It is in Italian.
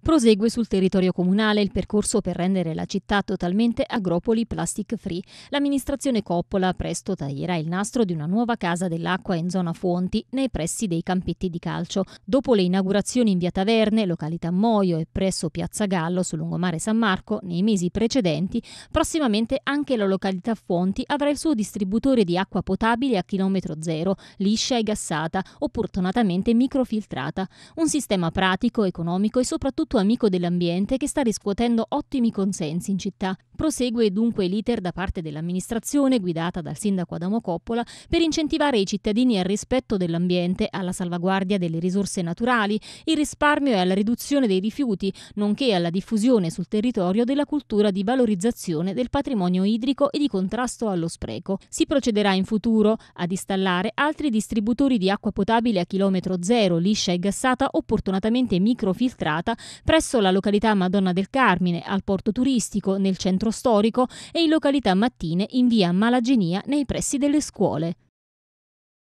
Prosegue sul territorio comunale il percorso per rendere la città totalmente agropoli plastic free. L'amministrazione Coppola presto taglierà il nastro di una nuova casa dell'acqua in zona Fonti, nei pressi dei campetti di calcio. Dopo le inaugurazioni in via Taverne, località Moio e presso Piazza Gallo sul lungomare San Marco, nei mesi precedenti, prossimamente anche la località Fonti avrà il suo distributore di acqua potabile a chilometro zero, liscia e gassata, opportunatamente microfiltrata. Un sistema pratico, economico e soprattutto amico dell'ambiente che sta riscuotendo ottimi consensi in città. Prosegue dunque l'iter da parte dell'amministrazione, guidata dal sindaco Adamo Coppola, per incentivare i cittadini al rispetto dell'ambiente, alla salvaguardia delle risorse naturali, il risparmio e alla riduzione dei rifiuti, nonché alla diffusione sul territorio della cultura di valorizzazione del patrimonio idrico e di contrasto allo spreco. Si procederà in futuro ad installare altri distributori di acqua potabile a chilometro zero, liscia e gassata, opportunamente microfiltrata, presso la località Madonna del Carmine, al porto turistico, nel centro storico e in località Mattine in via Malagenia nei pressi delle scuole.